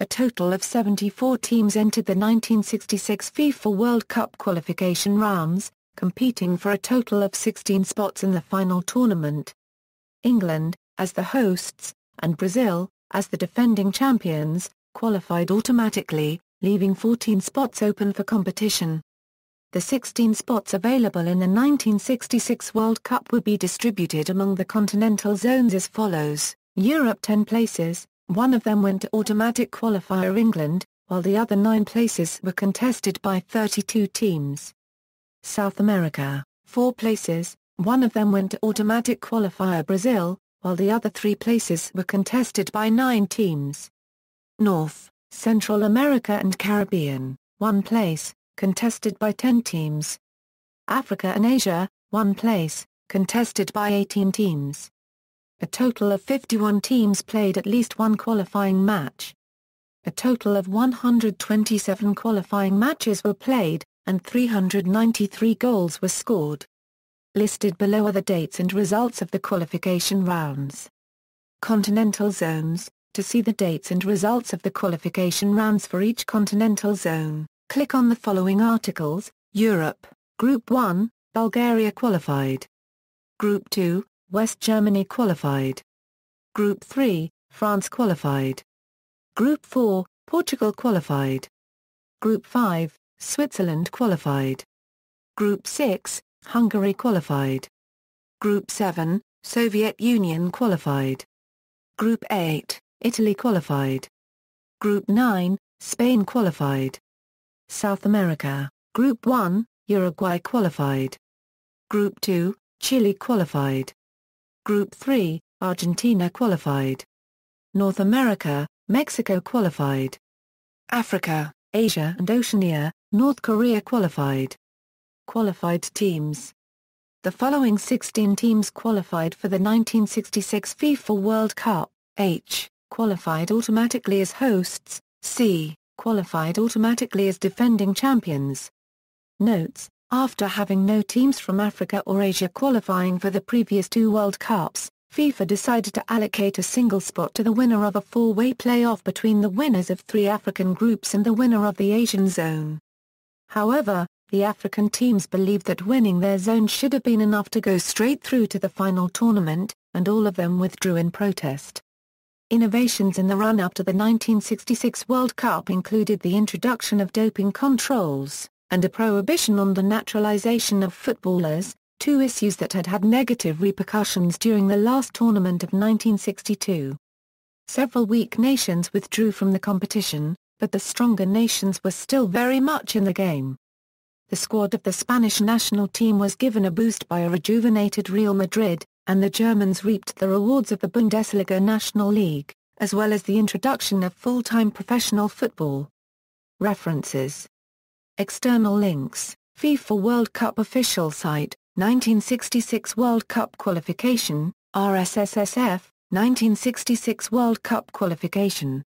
a total of 74 teams entered the 1966 FIFA World Cup qualification rounds, competing for a total of 16 spots in the final tournament. England, as the hosts, and Brazil, as the defending champions, qualified automatically, leaving 14 spots open for competition. The 16 spots available in the 1966 World Cup would be distributed among the continental zones as follows, Europe 10 places, one of them went to automatic qualifier England, while the other nine places were contested by 32 teams. South America, 4 places, one of them went to automatic qualifier Brazil, while the other three places were contested by nine teams. North, Central America and Caribbean, one place, contested by 10 teams. Africa and Asia, one place, contested by 18 teams. A total of 51 teams played at least one qualifying match. A total of 127 qualifying matches were played, and 393 goals were scored. Listed below are the dates and results of the qualification rounds. Continental zones, to see the dates and results of the qualification rounds for each continental zone. Click on the following articles, Europe, Group 1, Bulgaria qualified. Group 2, West Germany qualified. Group 3, France qualified. Group 4, Portugal qualified. Group 5, Switzerland qualified. Group 6, Hungary qualified. Group 7, Soviet Union qualified. Group 8, Italy qualified. Group 9, Spain qualified. South America, Group 1, Uruguay qualified. Group 2, Chile qualified. Group 3, Argentina qualified. North America, Mexico qualified. Africa, Asia and Oceania, North Korea qualified. Qualified teams The following 16 teams qualified for the 1966 FIFA World Cup, H, qualified automatically as hosts, C, qualified automatically as defending champions. Notes, after having no teams from Africa or Asia qualifying for the previous two World Cups, FIFA decided to allocate a single spot to the winner of a four-way playoff between the winners of three African groups and the winner of the Asian zone. However, the African teams believed that winning their zone should have been enough to go straight through to the final tournament, and all of them withdrew in protest. Innovations in the run-up to the 1966 World Cup included the introduction of doping controls, and a prohibition on the naturalization of footballers, two issues that had had negative repercussions during the last tournament of 1962. Several weak nations withdrew from the competition, but the stronger nations were still very much in the game. The squad of the Spanish national team was given a boost by a rejuvenated Real Madrid, and the Germans reaped the rewards of the Bundesliga National League, as well as the introduction of full-time professional football. References External links, FIFA World Cup official site, 1966 World Cup qualification, RSSSF, 1966 World Cup qualification.